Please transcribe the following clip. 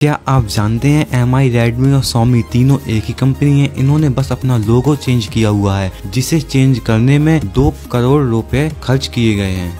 क्या आप जानते हैं एम आई रेडमी और सोमी तीनों एक ही कंपनी है? इन्होंने बस अपना लोगो चेंज किया हुआ है, जिसे चेंज करने में दो करोड़ रुपए खर्च किए गए हैं।